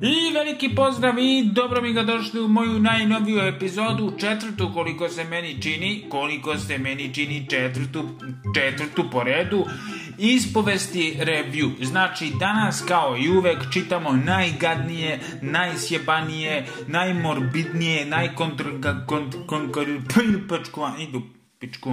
I veliki pozdrav i dobro mi ga došli u moju najnoviju epizodu, četvrtu koliko se meni čini, koliko se meni čini četvrtu, četvrtu po redu, ispovesti review. Znači danas kao i uvek čitamo najgadnije, najsjebanije, najmorbidnije, najkontr... idu pičku,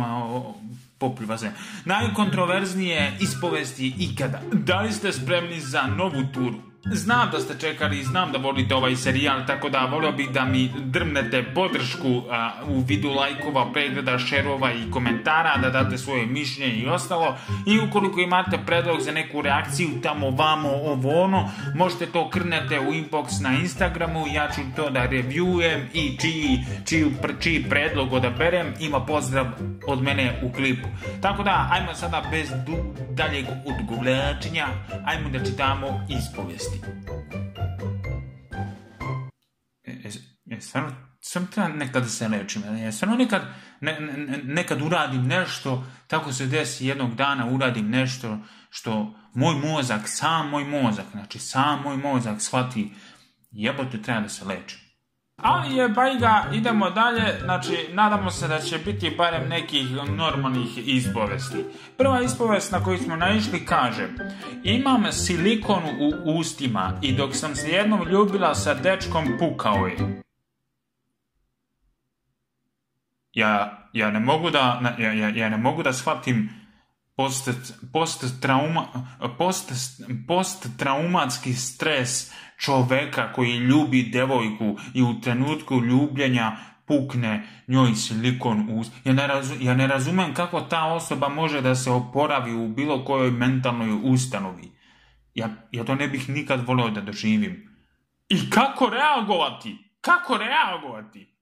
popljiva se. Najkontroverznije ispovesti ikada. Da li ste spremni za novu turu? Znam da ste čekali i znam da volite ovaj serijal, tako da volio bih da mi drmnete podršku u vidu lajkova, pregleda, šerova i komentara, da date svoje mišljenje i ostalo. I ukoliko imate predlog za neku reakciju tamo vamo ovo ono, možete to krnete u inbox na Instagramu, ja ću to da reviewujem i čiji, čiji, čiji predlog odaberem ima pozdrav od mene u klipu. Tako da, ajmo sada bez daljeg odgovlačenja, ajmo da čitamo ispovijesti. E, e, stvarno, sam treba nekad se lečim. Ja stvarno nekad, ne, nekad uradim nešto, tako se desi jednog dana uradim nešto što moj mozak, sam moj mozak, znači sam moj mozak shvati jebote treba da se lečim. Ali je bajga, idemo dalje, znači nadamo se da će biti barem nekih normalnih ispovesti. Prva ispovest na koju smo naišli kaže Imam silikon u ustima i dok sam se jednom ljubila sa dečkom pukao je. Ja, ja ne mogu da, ja, ja, ja ne mogu da shvatim post, post, post, post traumatski stres čoveka koji ljubi devojku i u trenutku ljubljenja pukne njoj silikon uz... Ja ne, ja ne razumem kako ta osoba može da se oporavi u bilo kojoj mentalnoj ustanovi. Ja, ja to ne bih nikad volio da doživim. I kako reagovati? Kako reagovati?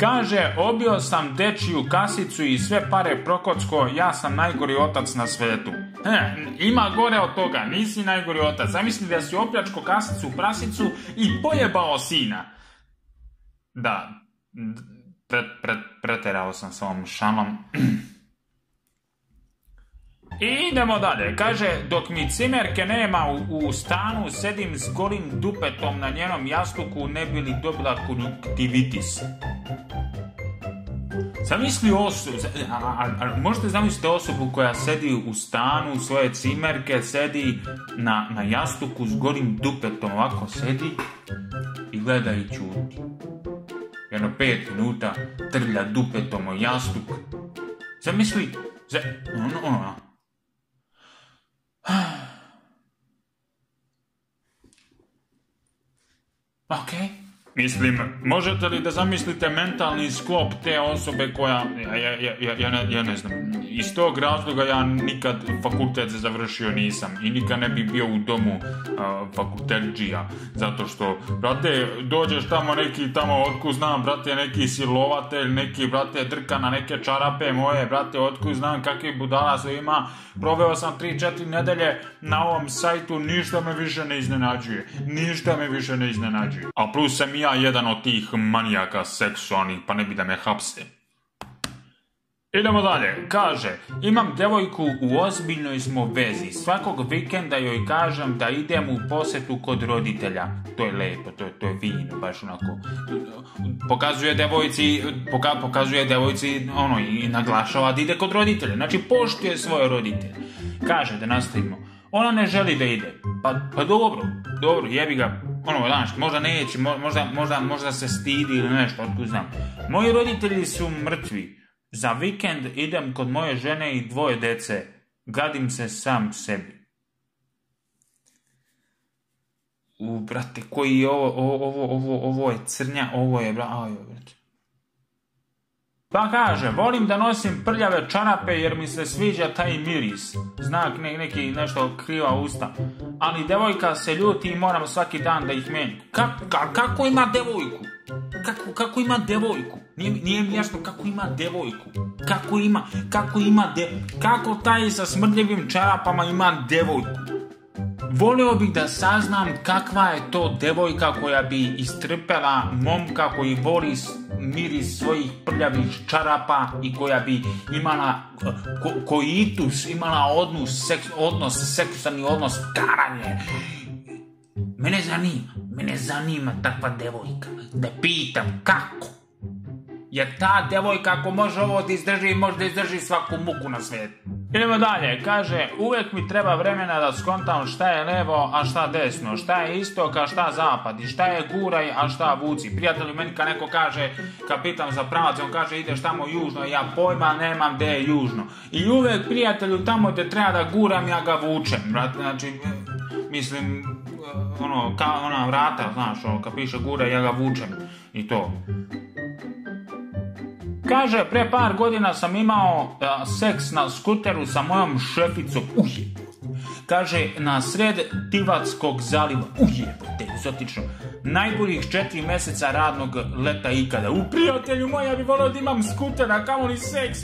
Kaže, obio sam dečiju kasicu i sve pare prokocko, ja sam najgori otac na svetu. He, ima gore od toga, nisi najgori otac. Zamisli da si opljačko kasicu prasicu i pojebao sina. Da, preterao sam s ovom šanom. I idemo dalje. Kaže, dok mi cimerke nema u, stanu, sedim s golim dupetom na njenom jastuku, ne bi li dobila konjuktivitis. Zamisli osobu, možete zamisliti osobu koja sedi u stanu svoje cimerke, sedi na, na jastuku s golim dupetom, ovako sedi i gleda i čuti. Jedno pet minuta trlja dupetom o jastuk. Zamisli, za, ono, ono, Mislim, možete li da zamislite mentalni sklop te osobe koja, ja, ja, ja, ne, ja ne znam, iz tog razloga ja nikad fakultet završio nisam i nikad ne bi bio u domu uh, zato što, brate, dođeš tamo neki tamo, otku znam, brate, neki silovatelj, neki, brate, drka na neke čarape moje, brate, otku znam kakvi budala sve ima, proveo sam 3-4 nedelje na ovom sajtu, ništa me više ne iznenađuje, ništa me više ne iznenađuje, a plus sam ja jedan od tih manijaka seksualnih, pa ne bi da me hapste. Idemo dalje. Kaže, imam devojku u ozbiljnoj smo vezi. Svakog vikenda joj kažem da idem u posetu kod roditelja. To je lepo, to je, to je vino, baš onako. Pokazuje devojci, pokazuje devojci, ono, i naglašava da ide kod roditelja. Znači, poštuje svoje roditelje. Kaže, da nastavimo. Ona ne želi da ide. Pa, pa dobro, dobro, jebi ga. Ono, znaš, možda neće, možda, možda, možda se stidi ili nešto, otkud znam. Moji roditelji su mrtvi. Za vikend idem kod moje žene i dvoje dece. Gadim se sam sebi. U, brate, koji je ovo, ovo, ovo, ovo je crnja, ovo je, brate. Pa kaže, volim da nosim prljave čarape jer mi se sviđa taj miris. Znak ne, neki nešto kriva usta. Ali devojka se ljuti i moram svaki dan da ih menjam. kako ima devojku? Kako, kako ima devojku? Nije, nije mi jasno kako ima devojku. Kako ima, kako ima de, kako taj sa smrdljivim čarapama ima devojku? Volio bih da saznam kakva je to devojka koja bi istrpela momka koji voli miris svojih prljavih čarapa i koja bi imala ko, koitus, imala odnos, seks, odnos, seksualni odnos, karanje. Mene zanima, mene zanima takva devojka. Da pitam kako. Jer ta devojka ako može ovo da izdrži, može da izdrži svaku muku na svijetu. Idemo dalje, kaže, uvijek mi treba vremena da skontam šta je levo, a šta desno, šta je istok, a šta zapad, i šta je guraj, a šta vuci. Prijatelju, meni kad neko kaže, kad pitam za pravac, on kaže ideš tamo južno, ja pojma nemam gdje je južno. I uvijek, prijatelju, tamo gdje treba da guram, ja ga vučem. Znači, mislim, ono, kao ona vrata, znaš, ono, kad piše gura, ja ga vučem. I to. Kaže, pre par godina sam imao a, seks na skuteru sa mojom šeficom. Uje. Kaže, na sred Tivatskog zaliva. Ujebote, egzotično. Najboljih četiri meseca radnog leta ikada. U prijatelju moja ja bi volio da imam skuter, a kamo li seks.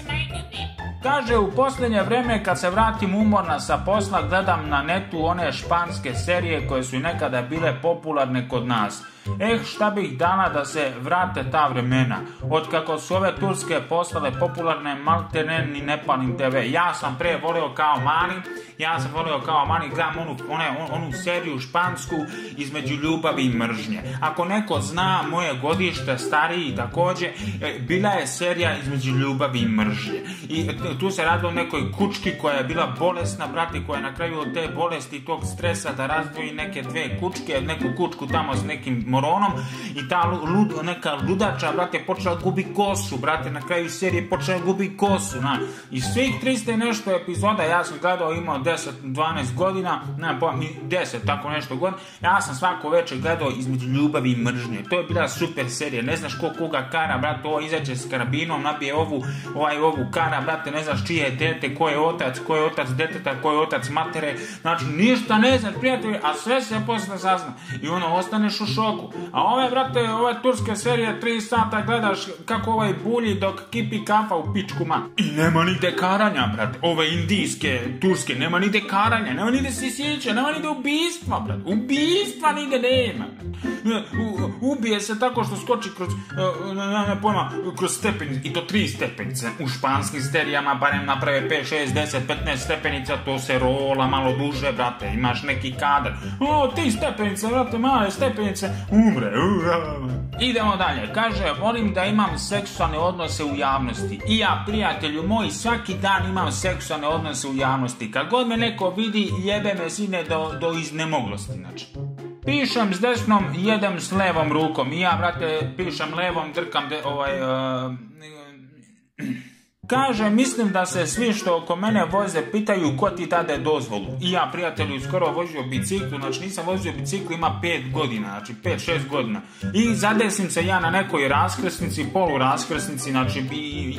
Kaže, u posljednje vreme kad se vratim umorna sa posla, gledam na netu one španske serije koje su nekada bile popularne kod nas. Eh, šta bih dala da se vrate ta vremena. Od kako su ove turske postale popularne, malte ne ni ne palim TV. Ja sam pre volio kao mali, ja sam volio kao mali, gledam onu, one, on, onu seriju špansku između ljubavi i mržnje. Ako neko zna moje godište, stariji također, e, bila je serija između ljubavi i mržnje. I tu se radilo o nekoj kučki koja je bila bolesna, brati, koja je na kraju od te bolesti i tog stresa da razdvoji neke dve kučke, neku kučku tamo s nekim moronom i ta lud, neka ludača, brate, počela gubi kosu, brate, na kraju serije počela gubi kosu, na. I svih 300 nešto epizoda, ja sam gledao, imao 10-12 godina, ne, po, 10, tako nešto godina, ja sam svako večer gledao između ljubavi i mržnje. To je bila super serija, ne znaš ko koga kara, brate, ovo izađe s karabinom, nabije ovu, ovaj, ovu kara, brate, ne znaš čije je dete, ko je otac, ko je otac deteta, ko je otac matere, znači ništa ne znaš, prijatelji, a sve se posle sazna. I ono, ostaneš u šoku. A ove, brate, ove turske serije, 3 sata gledaš kako ovaj bulji dok kipi kafa u pičku ma. I nema nigde karanja, brate. Ove indijske, turske, nema nigde karanja, nema nigde sisjeća, nema nigde ubistva, brate. Ubistva nigde nema. Ubije se tako što skoči kroz, ne, ne pojma, kroz stepenice, i to tri stepenice. U španskim serijama barem naprave 5, 6, 10, 15 stepenica, to se rola malo duže, brate. Imaš neki kadar. O, ti stepenice, brate, male stepenice, umre. Idemo dalje. Kaže, volim da imam seksualne odnose u javnosti. I ja, prijatelju moj, svaki dan imam seksualne odnose u javnosti. Kad god me neko vidi, jebe me sine do, do iznemoglosti, znači. Pišem s desnom, jedem s levom rukom. I ja, brate, pišem levom, drkam ovaj... Uh, Kaže, mislim da se svi što oko mene voze pitaju ko ti dade dozvolu. I ja, prijatelju, skoro vozio biciklu, znači nisam vozio biciklu, ima 5 godina, znači 5-6 godina. I zadesim se ja na nekoj raskrsnici, polu raskrsnici, znači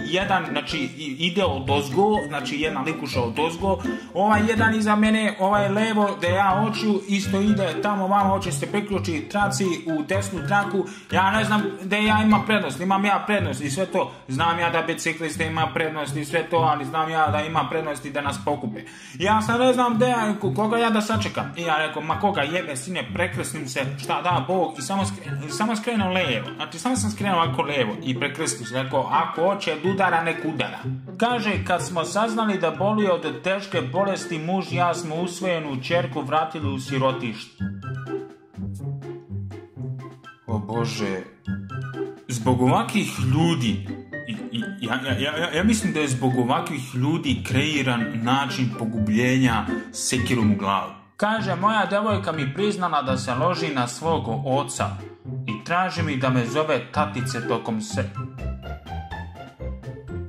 jedan, znači ide od ozgo, znači jedan likuša od ozgo, ovaj jedan iza mene, ovaj levo, da ja očiju, isto ide tamo vamo, hoće se priključi traci u desnu traku, ja ne znam da ja imam prednost, imam ja prednost i sve to, znam ja da bicikliste ima prednost, prednosti i sve to, ali znam ja da ima prednosti da nas pokupe. Ja sam ne znam ja, koga ja da sačekam. I ja rekao, ma koga jebe, sine, prekrsnim se, šta da, Bog, i samo, skrenuo, samo skrenuo levo. Znači, samo sam skrenuo ovako levo i prekrsnim se. Rekao, ako hoće udara, nek udara. Kaže, kad smo saznali da boli od teške bolesti, muž ja smo usvojenu čerku vratili u sirotište. O Bože, zbog ovakvih ljudi ja, ja, ja, ja mislim da je zbog ovakvih ljudi kreiran način pogubljenja sekirom u glavu. Kaže, moja devojka mi priznala da se loži na svog oca i traži mi da me zove tatice tokom se.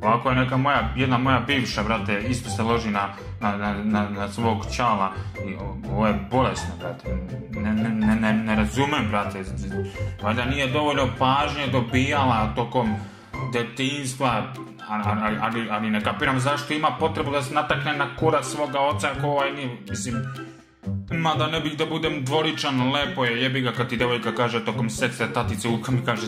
Ovako je neka moja, jedna moja bivša, brate, isto se loži na, na, na, na svog čala. I ovo je bolesno, brate. Ne, ne, ne, ne razumem, brate. Valjda nije dovoljno pažnje dobijala tokom detinstva, ali, ali, ali ne kapiram zašto ima potrebu da se natakne na kurac svoga oca ako ovaj nije, mislim, Mada ne bih da budem dvoličan, lepo je, jebi ga kad ti devojka kaže tokom seksa tatice uka mi kaže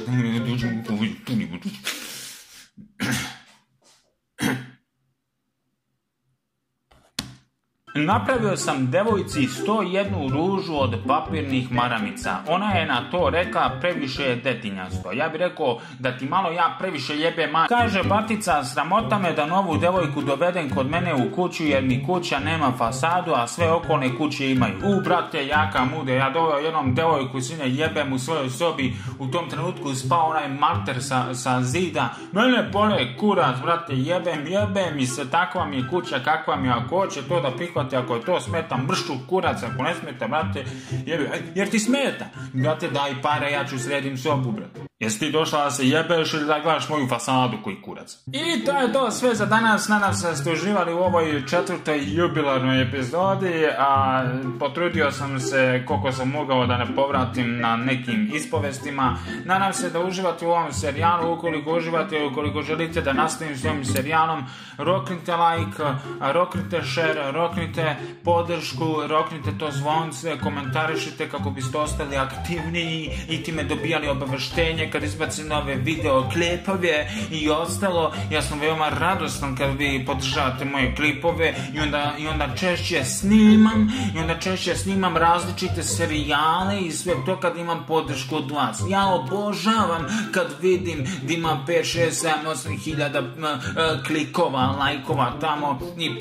Napravio sam devojci 101 ružu od papirnih maramica. Ona je na to rekla previše je detinjasto. Ja bih rekao da ti malo ja previše jebe ma... Kaže batica, sramota me da novu devojku dovedem kod mene u kuću jer mi kuća nema fasadu, a sve okolne kuće imaju. U, brate, jaka mude, ja doveo jednom devojku sine jebem u svojoj sobi. U tom trenutku spao onaj marter sa, sa zida. Mene pole kurac, brate, jebem, jebem i se takva mi je kuća, kakva mi je, ako hoće to da prihvati ako je to smeta, mršu kurac, ako ne smeta, brate, jebi, jer ti smeta. Brate, daj pare, ja ću sredim sobu, brate. Jesi ti došla da se jebeš ili da gledaš moju fasadu koji kurac? I to je to sve za danas. Nadam se da ste uživali u ovoj četvrtoj jubilarnoj epizodi, a potrudio sam se koliko sam mogao da ne povratim na nekim ispovestima. Nadam se da uživate u ovom serijalu. Ukoliko uživate, ukoliko želite da nastavim s ovim serijalom, roknite like, roknite share, roknite podršku, roknite to zvonce, komentarišite kako biste ostali aktivniji i time dobijali obaveštenje kad izbacim nove video klipove i ostalo. Ja sam veoma radostan kad vi podržavate moje klipove i onda, i onda češće snimam i onda češće snimam različite serijale i sve to kad imam podršku od vas. Ja obožavam kad vidim da ima 5, 6, 7, 8 hiljada klikova, lajkova tamo i 500,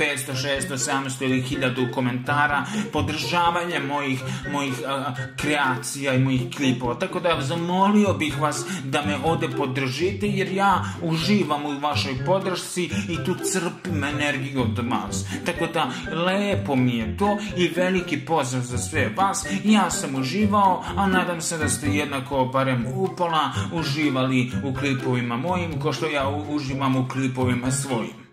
600, 700 ili hiljadu komentara, podržavanje mojih, mojih a, kreacija i mojih klipova. Tako da zamolio bih vas da me ode podržite jer ja uživam u vašoj podršci i tu crpim energiju od vas. Tako da lepo mi je to i veliki pozdrav za sve vas. Ja sam uživao, a nadam se da ste jednako barem upola uživali u klipovima mojim ko što ja uživam u klipovima svojim.